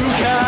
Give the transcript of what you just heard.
you can.